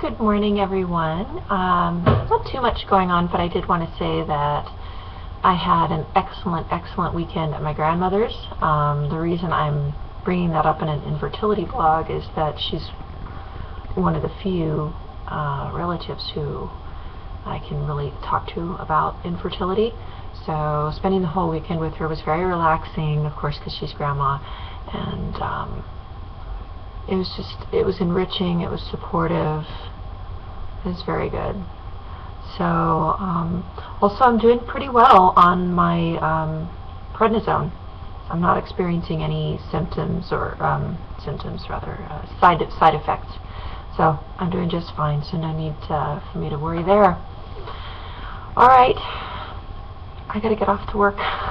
Good morning, everyone. Um, not too much going on, but I did want to say that I had an excellent, excellent weekend at my grandmother's. Um, the reason I'm bringing that up in an infertility blog is that she's one of the few uh, relatives who I can really talk to about infertility. So spending the whole weekend with her was very relaxing, of course, because she's grandma, and um, it was just, it was enriching, it was supportive, it was very good. So, um, also I'm doing pretty well on my um, prednisone. I'm not experiencing any symptoms or um, symptoms rather uh, side side effects. So I'm doing just fine. So no need to, for me to worry there. All right, I gotta get off to work.